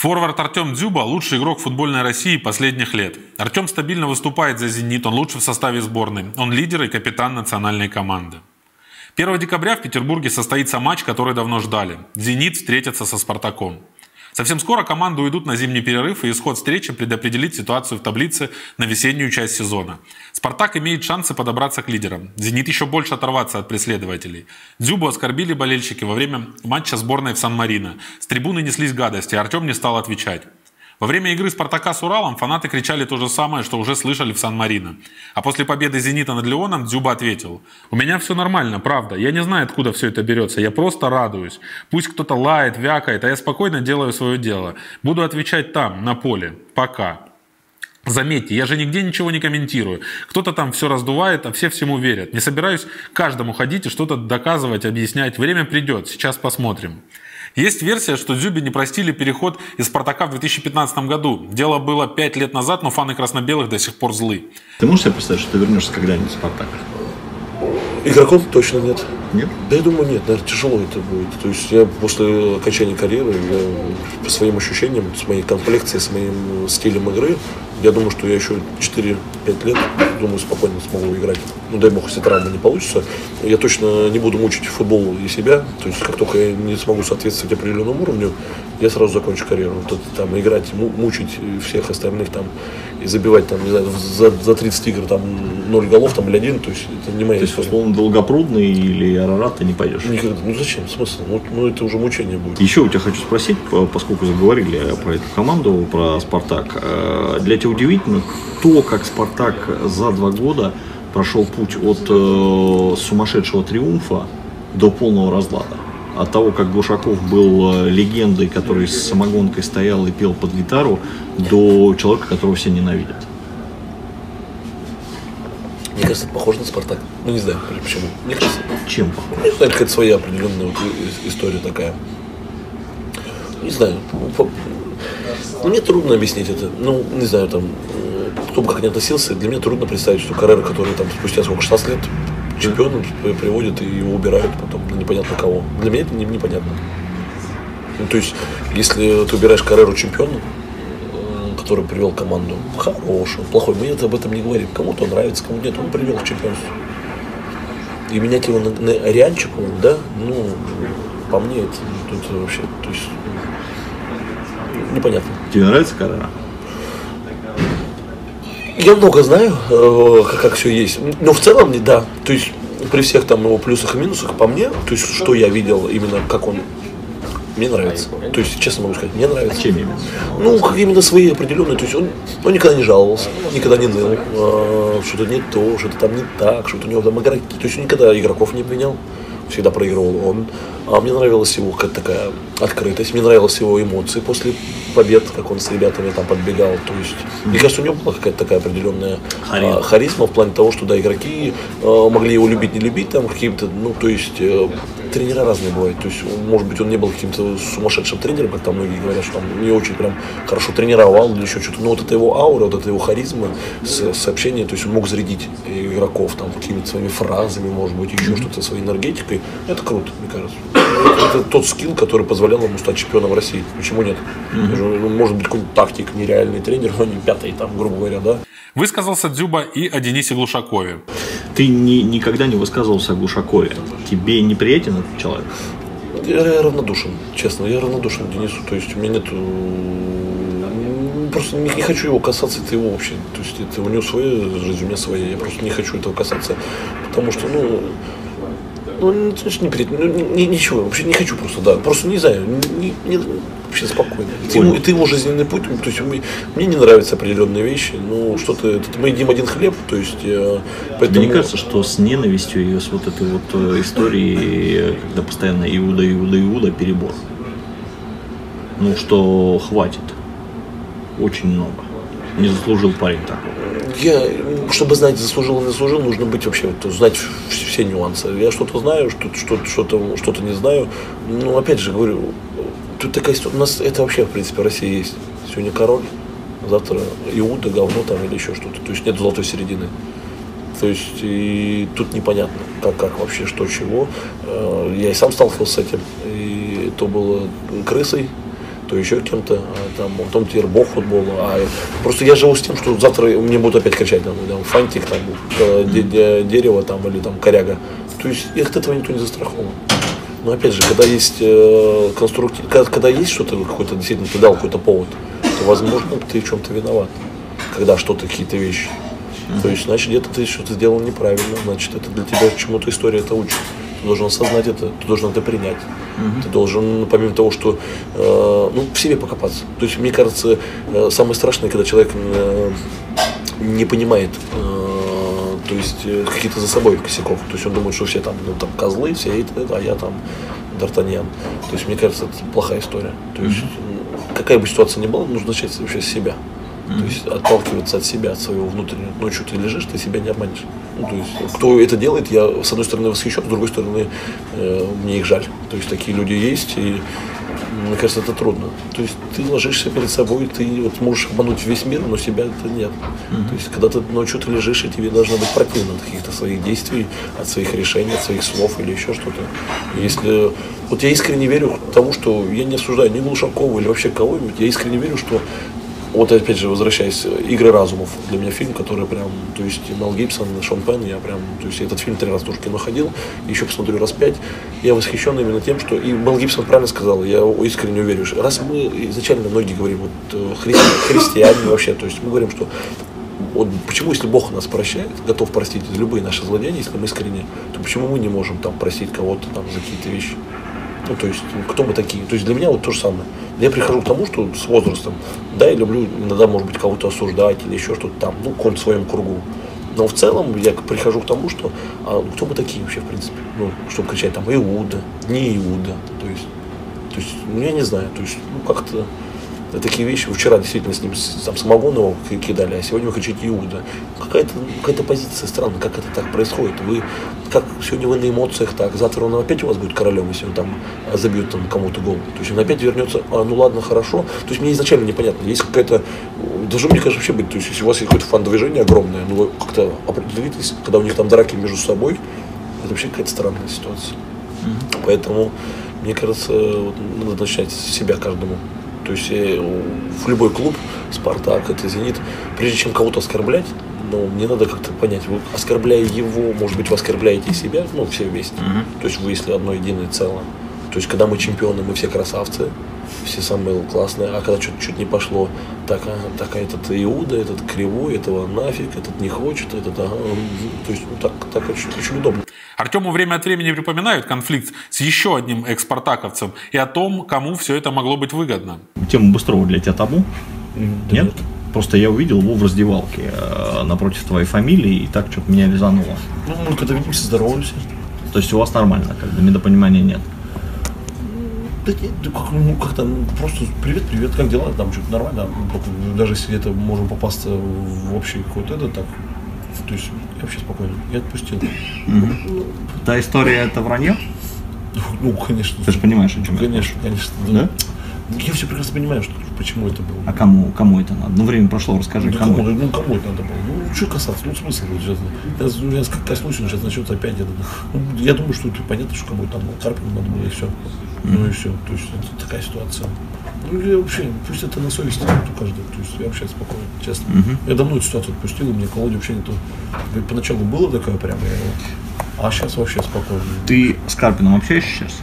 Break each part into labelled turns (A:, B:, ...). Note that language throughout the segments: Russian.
A: Форвард Артем Дзюба – лучший игрок футбольной России последних лет. Артем стабильно выступает за «Зенит», он лучше в составе сборной. Он лидер и капитан национальной команды. 1 декабря в Петербурге состоится матч, который давно ждали. «Зенит» встретится со «Спартаком». Совсем скоро команды уйдут на зимний перерыв, и исход встречи предопределит ситуацию в таблице на весеннюю часть сезона. «Спартак» имеет шансы подобраться к лидерам. «Зенит» еще больше оторваться от преследователей. Дзюбу оскорбили болельщики во время матча сборной в Сан-Марино. С трибуны неслись гадости, Артем не стал отвечать. Во время игры «Спартака» с Уралом фанаты кричали то же самое, что уже слышали в Сан-Марино. А после победы «Зенита» над Леоном Дзюба ответил. «У меня все нормально, правда. Я не знаю, откуда все это берется. Я просто радуюсь. Пусть кто-то лает, вякает, а я спокойно делаю свое дело. Буду отвечать там, на поле. Пока». Заметьте, я же нигде ничего не комментирую. Кто-то там все раздувает, а все всему верят. Не собираюсь каждому ходить и что-то доказывать, объяснять. Время придет, сейчас посмотрим. Есть версия, что Дзюбе не простили переход из «Спартака» в 2015 году. Дело было пять лет назад, но фаны красно-белых до сих пор злы.
B: Ты можешь себе представить, что ты вернешься когда-нибудь в «Спартак»?
C: Игроком точно нет.
B: Нет?
C: Да я думаю, нет, наверное, тяжело это будет. То есть я после окончания карьеры, я, по своим ощущениям, с моей комплекцией, с моим стилем игры, я думаю, что я еще 4-5 лет, думаю, спокойно смогу играть. Ну, дай бог, если травма не получится. Я точно не буду мучить футбол и себя. То есть, как только я не смогу соответствовать определенному уровню, я сразу закончу карьеру. Вот это, там, играть, мучить всех остальных там и забивать там, не знаю, за, за 30 игр там 0 голов там или один, то есть это не моя
B: То есть, условно, Долгопрудный или Арарат ты не пойдешь?
C: Никогда. Ну зачем? Смысл? Ну, ну это уже мучение будет.
B: Еще у тебя хочу спросить, поскольку заговорили про эту команду, про Спартак. Э, для тебя удивительно то, как Спартак за два года прошел путь от э, сумасшедшего триумфа до полного разлада. От того, как Глушаков был э, легендой, который с самогонкой стоял и пел под гитару, до человека, которого все ненавидят.
C: Мне кажется, это похоже на Спартак. Ну, не знаю, почему. Мне кажется.
B: Чем похоже?
C: Не знаю, какая-то своя определенная вот история такая. Не знаю. Ну, мне трудно объяснить это. Ну, не знаю, там, кто бы как ни относился, для меня трудно представить, что Каррера, который там спустя сколько, 16 лет чемпионом приводит и его убирают потом на непонятно кого. Для меня это не, непонятно. Ну, то есть, если ты убираешь Карреру чемпиона, который привел команду хорошую, плохой, мы это об этом не говорим. Кому-то он нравится, кому нет, он привел к чемпионству. И менять его на, на Арианчику, да, ну, по мне, это, это вообще, то есть, непонятно.
B: Тебе нравится Каррера?
C: Я много знаю, э, как, как все есть. Но в целом, да. То есть при всех там его плюсах и минусах, по мне, то есть что я видел именно, как он мне нравится. То есть, честно могу сказать, мне нравится.
B: А чем именно?
C: Ну, как именно свои определенные. То есть он, он никогда не жаловался, никогда не ныл, э, что-то не то, что-то там не так, что-то у него там игроки. То есть он никогда игроков не обвинял всегда проигрывал он. А мне нравилась его как такая открытость, мне нравились его эмоции после побед, как он с ребятами там подбегал. То есть, мне кажется, у него была какая-то такая определенная Харизма. а, харизма в плане того, что да, игроки а, могли его любить, не любить там каким-то, ну, то есть э, тренера разные бывают. То есть, может быть, он не был каким-то сумасшедшим тренером, как там многие говорят, что там не очень прям хорошо тренировал или еще что-то. Но вот это его аура, вот это его харизма, сообщение, то есть он мог зарядить игроков там какими-то своими фразами, может быть, еще что-то своей энергетикой. Это круто, мне кажется. Это тот скилл, который позволял ему стать чемпионом России. Почему нет? Mm-hmm. Может быть, какой-нибудь тактик, нереальный тренер, но не пятый, там, грубо говоря, да.
A: Высказался Дзюба и о Денисе Глушакове.
B: Ты ни, никогда не высказывался о Глушакове. Тебе неприятен этот человек?
C: Я равнодушен, честно, я равнодушен к Денису. То есть у меня нету просто не, не хочу его касаться, это его вообще. То есть это у него своя жизнь, у меня своя. Я просто не хочу этого касаться. Потому что, ну, ну, не, ну, не, ничего, вообще не хочу просто, да. Просто не знаю, не, не, вообще спокойно. Это его, это его жизненный путь, то есть мне, мне не нравятся определенные вещи, ну что-то, это, мы едим один хлеб, то есть э,
B: поэтому... Мне кажется, что с ненавистью и с вот этой вот э, историей, когда постоянно Иуда, Иуда, Иуда, перебор. Ну, что хватит. Очень много. Не заслужил парень такого
C: я, чтобы знать, заслужил или не заслужил, нужно быть вообще, вот, знать все нюансы. Я что-то знаю, что-то что что что не знаю. Ну, опять же, говорю, тут такая ситуация, у нас это вообще, в принципе, в России есть. Сегодня король, завтра Иуда, говно там или еще что-то. То есть нет золотой середины. То есть и тут непонятно, как, как вообще, что, чего. Э, я и сам сталкивался с этим. И то было крысой, то еще кем-то, а, там, потом теперь бог футбола. А просто я живу с тем, что завтра мне будут опять кричать, там, там фантик, там, э, де- де- дерево там, или там коряга. То есть и от этого никто не застрахован. Но опять же, когда есть э, конструктив, когда, когда есть что-то, какой-то действительно ты дал какой-то повод, то возможно ты в чем-то виноват. Когда что-то, какие-то вещи. То есть, значит, где-то ты что-то сделал неправильно, значит, это для тебя чему-то история это учит. Ты должен осознать это, ты должен это принять. Ты должен, помимо того, что э, ну, в себе покопаться. То есть, мне кажется, э, самое страшное, когда человек э, не понимает э, то есть э, какие-то за собой косяков. То есть он думает, что все там, ну, там козлы, все это, а я там Д'Артаньян. То есть мне кажется, это плохая история. То есть м, какая бы ситуация ни была, нужно начать вообще с себя. То есть отталкиваться от себя, от своего внутреннего. Ночью ты лежишь, ты себя не обманешь. Ну, то есть, кто это делает, я с одной стороны восхищен, с другой стороны э, мне их жаль. То есть такие люди есть, и мне кажется, это трудно. То есть ты ложишься перед собой, ты вот можешь обмануть весь мир, но себя это нет. То есть когда ты ночью ты лежишь, и тебе должно быть противно от каких-то своих действий, от своих решений, от своих слов или еще что-то. Если вот я искренне верю тому, что я не осуждаю ни Глушакова или вообще кого-нибудь, я искренне верю, что вот опять же, возвращаясь, «Игры разумов» для меня фильм, который прям, то есть Мел Гибсон, Шон Пен, я прям, то есть этот фильм три раза тоже кино ходил, еще посмотрю раз пять, я восхищен именно тем, что, и Мел Гибсон правильно сказал, я искренне уверен, что раз мы изначально многие говорим, вот э, христи- христиане вообще, то есть мы говорим, что вот почему, если Бог нас прощает, готов простить любые наши злодеяния, если мы искренне, то почему мы не можем там простить кого-то там за какие-то вещи? Ну, то есть, ну, кто мы такие? То есть, для меня вот то же самое. Я прихожу к тому, что с возрастом, да, я люблю иногда, может быть, кого-то осуждать или еще что-то там, ну, в каком-то своем кругу. Но в целом я прихожу к тому, что а кто мы такие вообще, в принципе? Ну, чтобы кричать там Иуда, не Иуда. То есть, то есть, ну, я не знаю, то есть, ну, как-то такие вещи. Вчера действительно с ним там самогон его кидали, а сегодня вы кричите Иуда. Какая-то какая позиция странная, как это так происходит. Вы как сегодня вы на эмоциях так, завтра он опять у вас будет королем, если он там забьет там кому-то гол. То есть он опять вернется, а, ну ладно, хорошо. То есть мне изначально непонятно. Есть какая-то, должно мне кажется вообще быть, то есть если у вас есть какое-то фан-движение огромное, ну вы как-то определитесь, когда у них там драки между собой, это вообще какая-то странная ситуация. Поэтому, мне кажется, вот надо начать с себя каждому. То есть э, в любой клуб, Спартак, это Зенит, прежде чем кого-то оскорблять, ну, мне надо как-то понять, вы оскорбляя его, может быть, вы оскорбляете себя, ну, все вместе. То есть вы, если одно единое целое. То есть, когда мы чемпионы, мы все красавцы, все самые классные, а когда что-то чуть не пошло, так, а, так, а этот Иуда, этот кривой, этого нафиг, этот не хочет, этот, ага, то есть, ну, так, так очень, очень удобно.
A: Артему время от времени припоминают конфликт с еще одним экспартаковцем и о том, кому все это могло быть выгодно.
B: Тема Быстрова для тебя табу? Нет? Просто я увидел его в раздевалке э, напротив твоей фамилии, и так что-то меня резануло.
C: Ну, мы когда видимся, здороваемся.
B: То есть у вас нормально, как бы недопонимания нет.
C: Да нет, да как, ну, как-то ну, просто привет, привет, как дела, там что-то нормально, ну, даже если это можем попасться в общий какой-то это, так, то есть я вообще спокойно, я отпустил.
B: Та история это вранье?
C: Ну, конечно.
B: Ты же понимаешь, о чем я
C: Конечно, конечно.
B: Да?
C: Я все прекрасно понимаю, что, почему это было.
B: А кому, кому это надо? Ну, время прошло, расскажи,
C: Да
B: кому.
C: кому, ну, кому это надо было? Ну, что касаться? Ну, смысл сейчас. Я, ну, как коснусь, он сейчас начнется опять это. Ну, я думаю, что это понятно, что кому это надо было. Карпину надо было, и все. Ну, и все. То есть, это такая ситуация. Ну, я вообще, пусть это на совести у каждого. То есть, я вообще спокойно, честно. Я давно эту ситуацию отпустил, и мне Володя вообще то. Поначалу было такое прямо, я. А сейчас вообще спокойно.
B: Ты с Карпином общаешься сейчас?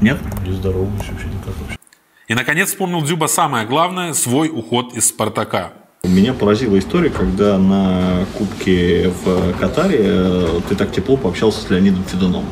B: Нет?
C: Не здороваюсь вообще никак вообще.
A: И, наконец, вспомнил Дзюба самое главное – свой уход из «Спартака».
B: Меня поразила история, когда на Кубке в Катаре э, ты так тепло пообщался с Леонидом Федуном.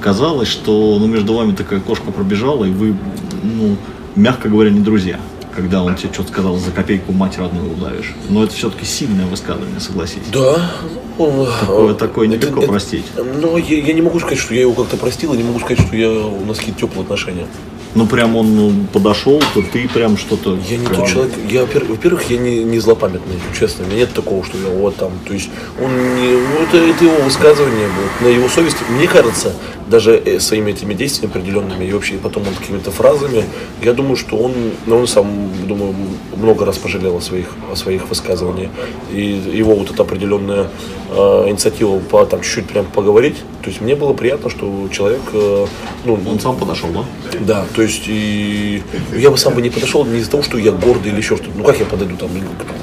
B: Казалось, что ну, между вами такая кошка пробежала, и вы, ну, мягко говоря, не друзья. Когда он тебе что-то сказал, за копейку мать родную удавишь. Но это все-таки сильное высказывание, согласись.
C: Да. ну,
B: Такое-
C: э,
B: такое
C: это-
B: нелегко
C: это-
B: простить.
C: Но я, я не могу сказать, что я его как-то простил, и не могу сказать, что я, у нас какие-то теплые отношения.
B: Ну, прям он ну, подошел, то ты прям что-то...
C: Я не
B: прям-
C: тот человек, я, во-первых, во-первых, я не, не злопамятный, честно, у меня нет такого, что я вот там, то есть, он не, ну, это, это его высказывание было, на его совести, мне кажется, даже э, своими этими действиями определенными, и вообще потом он какими-то фразами, я думаю, что он, ну, он сам, думаю, много раз пожалел о своих, о своих высказываниях, и его вот эта определенная э, инициатива по, там, чуть-чуть прям поговорить, то есть, мне было приятно, что человек, э, ну,
B: Он сам подошел, да?
C: да, то есть, и я бы сам бы не подошел не из-за того, что я гордый или еще что-то. Ну как я подойду там?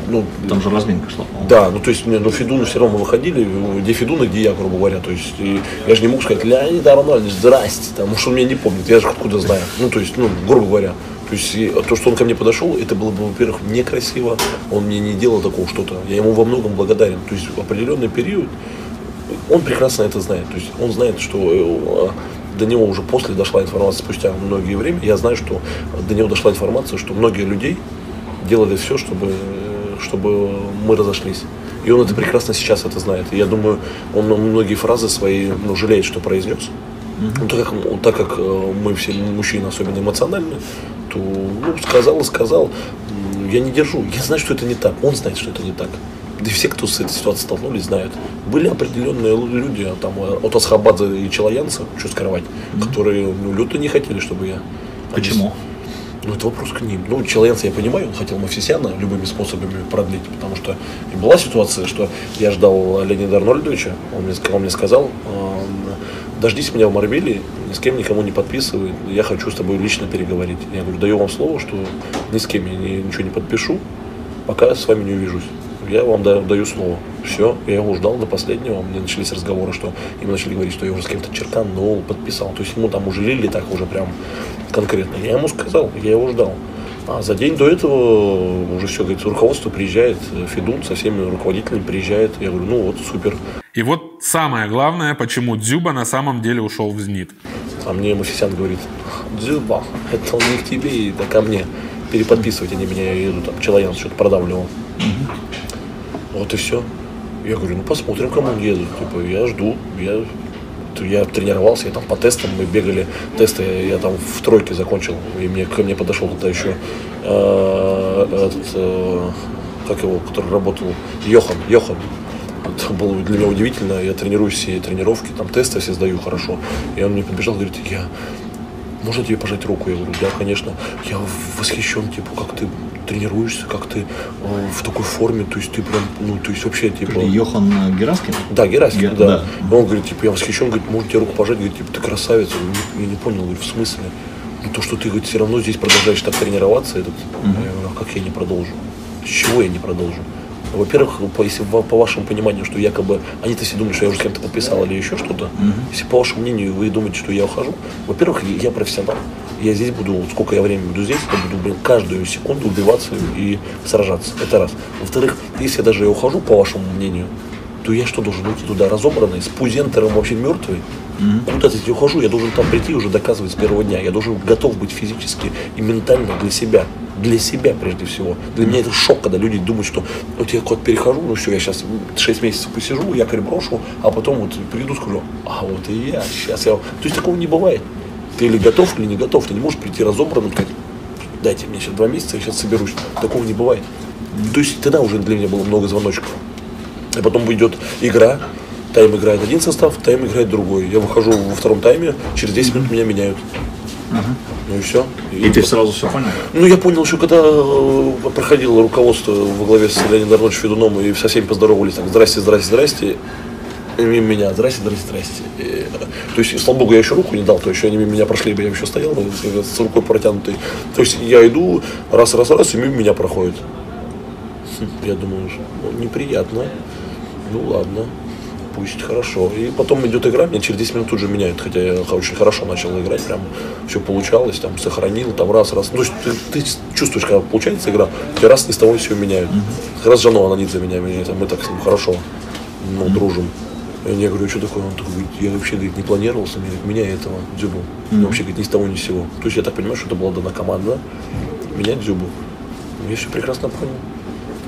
C: Ну,
B: Там же разминка шла, по-моему.
C: да, ну то есть, не, ну Федуну все равно мы выходили, где Федуна, где я, грубо говоря. То есть, и я же не мог сказать, Леонид Арнольдович, здрасте, там, что он меня не помнит, я же откуда знаю. Ну, то есть, ну, грубо говоря. То есть, и то, что он ко мне подошел, это было бы, во-первых, некрасиво, он мне не делал такого что-то. Я ему во многом благодарен. То есть, в определенный период он прекрасно это знает. То есть, он знает, что э, до него уже после дошла информация, спустя многие время, я знаю, что до него дошла информация, что многие людей делали все, чтобы, чтобы мы разошлись. И он это прекрасно сейчас это знает. И я думаю, он многие фразы свои ну, жалеет, что произнес. Ну, так, как, ну, так как э, мы все мужчины особенно эмоциональны, то ну, сказал и сказал. Я не держу. Я знаю, что это не так. Он знает, что это не так. Да и все, кто с этой ситуацией столкнулись, знают. Были определенные люди, а там, э, от Асхабадзе и Челоянца, что скрывать, которые ну, люто не хотели, чтобы я...
B: Почему?
C: Ну, это вопрос к ним. Ну, Челоянца я понимаю, он хотел Мафисяна любыми способами продлить, потому что и была ситуация, что я ждал Леонида Арнольдовича, он мне, он мне сказал, дождись меня в Марбелии, ни с кем никому не подписывай, я хочу с тобой лично переговорить. Я говорю, даю вам слово, что ни с кем я ни- ничего не подпишу, пока с вами не увижусь. Я вам да- даю слово. Все, я его ждал до последнего. Мне начались разговоры, что им начали говорить, что я уже с кем-то черканул, подписал. То есть ему там уже лили так уже прям конкретно. Я ему сказал, я его ждал. А за день до этого уже все, говорит, руководство приезжает, Федун со всеми руководителями приезжает. Я говорю, ну вот, супер.
A: И вот самое главное, почему Дзюба на самом деле ушел в «Зенит».
C: А мне Мафисян говорит, Дзюба, это он не к тебе, это ко мне. Переподписывать они меня, я иду, там, Челоян что-то продавливал. Вот и все. Я говорю, ну посмотрим, кому он едет. Типа, я жду, я, я тренировался, я там по тестам, мы бегали тесты, я там в тройке закончил. И мне, ко мне подошел тогда еще э, этот, э, как его, который работал, Йохан, Йохан. Это было для меня удивительно. Я тренируюсь все тренировки, там тесты все сдаю хорошо. И он мне подбежал, говорит, я можно тебе пожать руку? Я говорю, да, конечно. Я восхищен, типа, как ты тренируешься, как ты э, в такой форме, то есть ты прям, ну, то есть вообще, типа...
B: Йохан Гераскин?
C: Да, Гераськин,
B: Ге-
C: да.
B: да.
C: Он говорит, типа, я восхищен, говорит, может тебе руку пожать, говорит, типа, ты красавец. Я, «Не- я не понял, говорю, в смысле? Ну, то, что ты, говорит, все равно здесь продолжаешь так тренироваться, этот... Я говорю, а как я не продолжу? С чего я не продолжу? Во-первых, по, если по, по вашему пониманию, что якобы они-то все думают, что я уже с кем-то подписал или еще что-то, если по вашему мнению вы думаете, что я ухожу, во-первых, я я профессионал. Я здесь буду, вот сколько я времени буду здесь, я буду блин, каждую секунду убиваться и сражаться. Это раз. Во-вторых, если я даже и ухожу, по вашему мнению, то я что, должен уйти туда разобранный, с пузентером вообще мертвый? Куда-то я ухожу, я должен там прийти и уже доказывать с первого дня. Я должен готов быть физически и ментально для себя. Для себя прежде всего. Для меня это шок, когда люди думают, что вот я куда-то перехожу, ну все, я сейчас 6 месяцев посижу, якорь брошу, а потом вот приду, скажу, а вот и я, сейчас я... То есть такого не бывает. Ты или готов, или не готов. Ты не можешь прийти разобранным, сказать, дайте мне сейчас два месяца, я сейчас соберусь. Такого не бывает. То есть тогда уже для меня было много звоночков. И потом идет игра, тайм играет один состав, тайм играет другой. Я выхожу во втором тайме, через 10 минут меня меняют. Ну и все.
B: И ты сразу все понял?
C: Ну, я понял, что когда э, проходило руководство во главе с Леонидом Арнольдовичем Федуном и со всеми поздоровались, так, здрасте, здрасте, здрасте, и мимо меня, здрасте, здрасте, здрасте. И, э, то есть, слава богу, я еще руку не дал, то еще они мимо меня прошли, бы я еще стоял э, с рукой протянутой. То есть, я иду, раз, раз, раз, и мимо меня проходит. Хм, Я думаю, ну, неприятно. Ну, ладно. Пусть хорошо. И потом идет игра, меня через 10 минут тут же меняют, хотя я очень хорошо начал играть, прям все получалось, там сохранил, там раз, раз. Ну, то есть ты, ты чувствуешь, когда получается игра, тебе раз ни с того все меняют. Как раз Жану Ананидзе меня меняет, а мы так с ним хорошо, ну, дружим. Я говорю, «А что такое? Он такой, говорит, я вообще говорит, не планировал, мне говорит, меня этого дзюбу. Ну, вообще, говорит, ни с того, ни с сего. То есть я так понимаю, что это была дана команда, менять дзюбу. Я все прекрасно понял.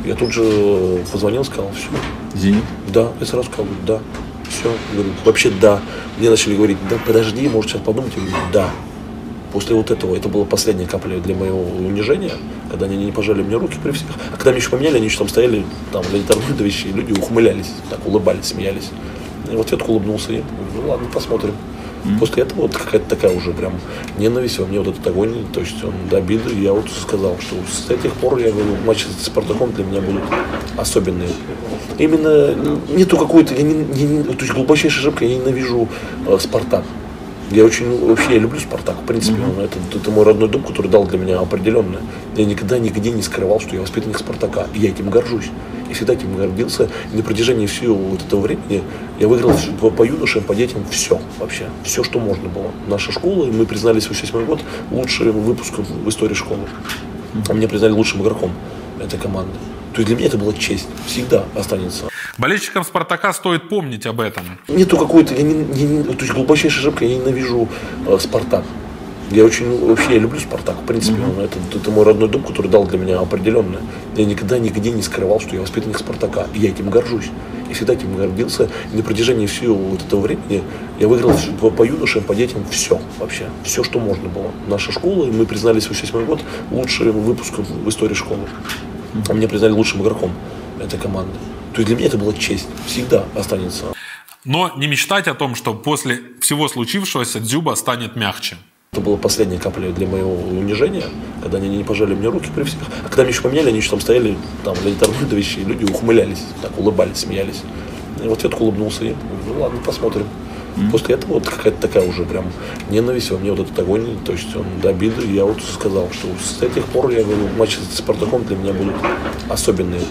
C: Я тут же позвонил, сказал, все,
B: Зенит?
C: да, я сразу сказал, да. Все, говорю, вообще да. Мне начали говорить, да подожди, может сейчас подумать. Я говорю, да. После вот этого, это была последняя капля для моего унижения, когда они не пожали мне руки при всех. А когда меня еще поменяли, они еще там стояли, там, Леонид Арнольдович, и люди ухмылялись, так, улыбались, смеялись. Я так улыбнулся, и говорю, ну ладно, посмотрим. После этого вот какая-то такая уже прям ненависть во мне, вот этот огонь, то есть он до обиды. Я вот сказал, что с этих пор, я говорю, матчи с Спартаком для меня будут особенные. Именно нету какой-то, я не, не- то есть глубочайшая ошибка, я ненавижу э, Спартак. Я очень, вообще, я люблю Спартак, в принципе. Mm-hmm. Это, это мой родной дом, который дал для меня определенное. Я никогда нигде не скрывал, что я воспитанник Спартака. И я этим горжусь. И всегда этим гордился. И на протяжении всего вот этого времени я выиграл по, юношам, по детям все вообще. Все, что можно было. Наша школа, мы признались в 2008 год лучшим выпуском в истории школы. А меня признали лучшим игроком этой команды. То есть для меня это была честь. Всегда останется.
A: Болельщикам «Спартака» стоит помнить об этом.
C: Нету какой-то, я не, я не, то есть глубочайшая ошибка, я ненавижу э, «Спартак». Я очень, вообще, я люблю «Спартак», в принципе. Mm-hmm. Это, это мой родной дом, который дал для меня определенное. Я никогда нигде не скрывал, что я воспитанник «Спартака». И я этим горжусь. И всегда этим гордился. И на протяжении всего вот этого времени я выиграл по, юношам, по детям все вообще. Все, что можно было. Наша школа, и мы признались в 2008 год лучшим выпуском в истории школы. А меня признали лучшим игроком этой команды. То есть для меня это была честь. Всегда останется.
A: Но не мечтать о том, что после всего случившегося Дзюба станет мягче.
C: Это было последней каплей для моего унижения, когда они не пожали мне руки при всех. А когда меня еще поменяли, они еще там стояли, там, Леонид Арнольдович, и люди ухмылялись, так улыбались, смеялись. И вот я так улыбнулся, и ну ладно, посмотрим. Mm-hmm. После этого вот какая-то такая уже прям ненависть во мне, вот этот огонь, то есть он до обиды. Я вот сказал, что с этих пор, я говорю, матчи с Спартаком для меня будут особенные.